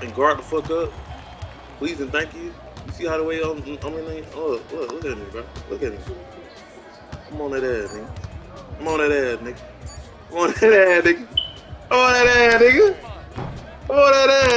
and guard the fuck up. Please and thank you. You see how the way um, I'm, I'm in there? Oh, look, look at me, bro. Look at me. I'm on that ass, nigga. I'm on that ass, nigga. I'm on that ass, nigga. I'm on that ass, nigga. I'm on that ass.